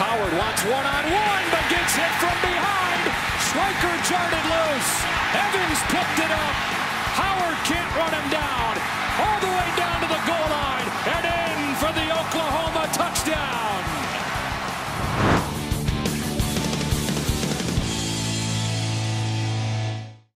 Howard wants one-on-one, but gets hit from behind. Striker jarred it loose. Evans picked it.